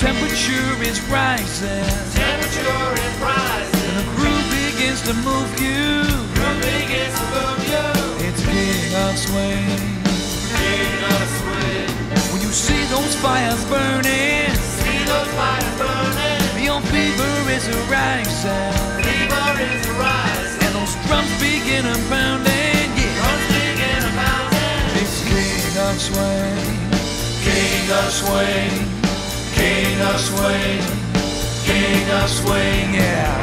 Temperature is rising. Temperature is rising. And the groove begins to move you. Groove begins to move you. It's king of swing. King of swing. When you see those fires burning, See those fires burning. your fever is rising. Fever is rising. And those drums begin to pounding. Yeah, Drums begin to pounding. it's king of swing. King of swing. King of swing. King of swing. Yeah.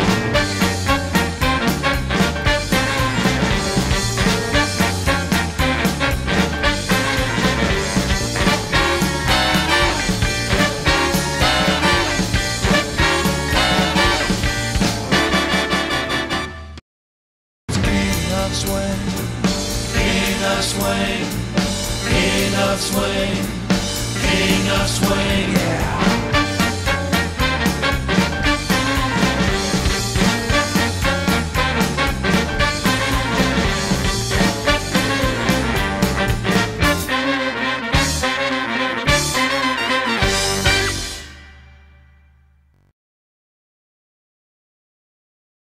Swing. King of swing. King of swing king of swing. Yeah.